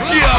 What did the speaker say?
Rock you!